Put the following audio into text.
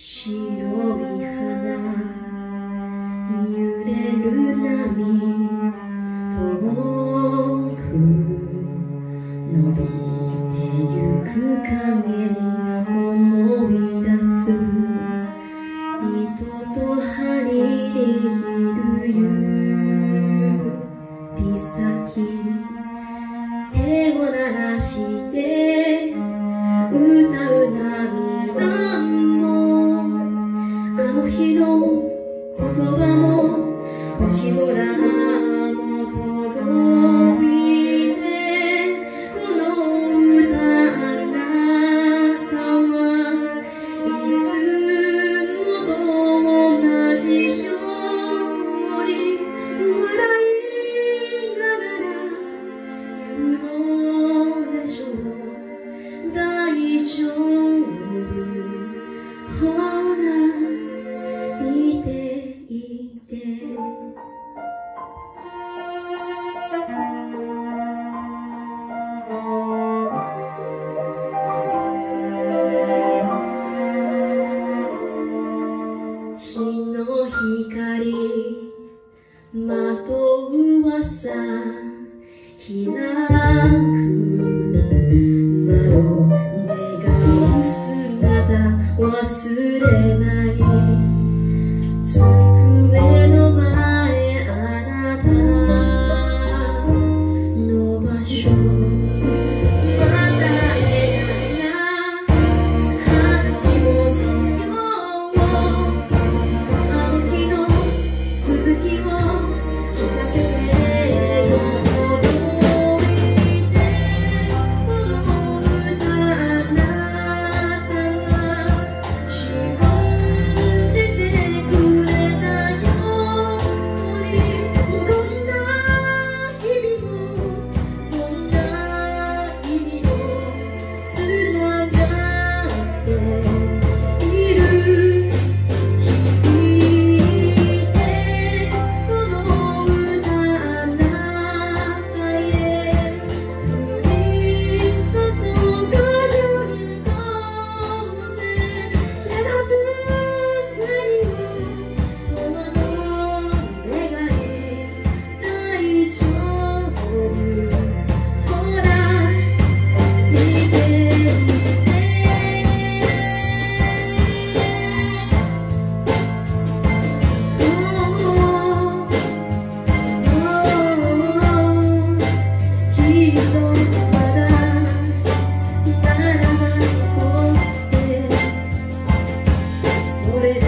She まとう噂ひなくなを願う姿忘れない。lonely